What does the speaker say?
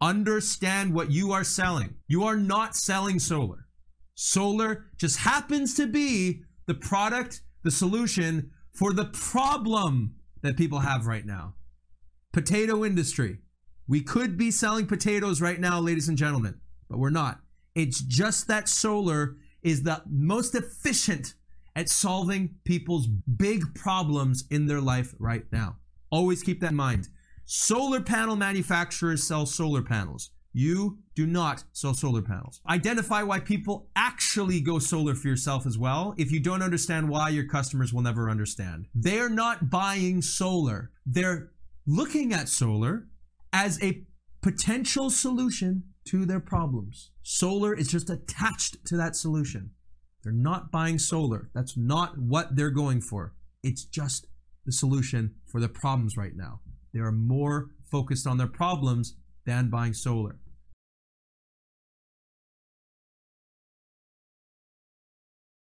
Understand what you are selling. You are not selling solar. Solar just happens to be the product, the solution for the problem that people have right now. Potato industry. We could be selling potatoes right now, ladies and gentlemen, but we're not. It's just that solar is the most efficient at solving people's big problems in their life right now. Always keep that in mind. Solar panel manufacturers sell solar panels. You do not sell solar panels. Identify why people actually go solar for yourself as well. If you don't understand why, your customers will never understand. They're not buying solar. They're looking at solar as a potential solution to their problems. Solar is just attached to that solution. They're not buying solar. That's not what they're going for. It's just the solution for the problems right now. They are more focused on their problems than buying solar.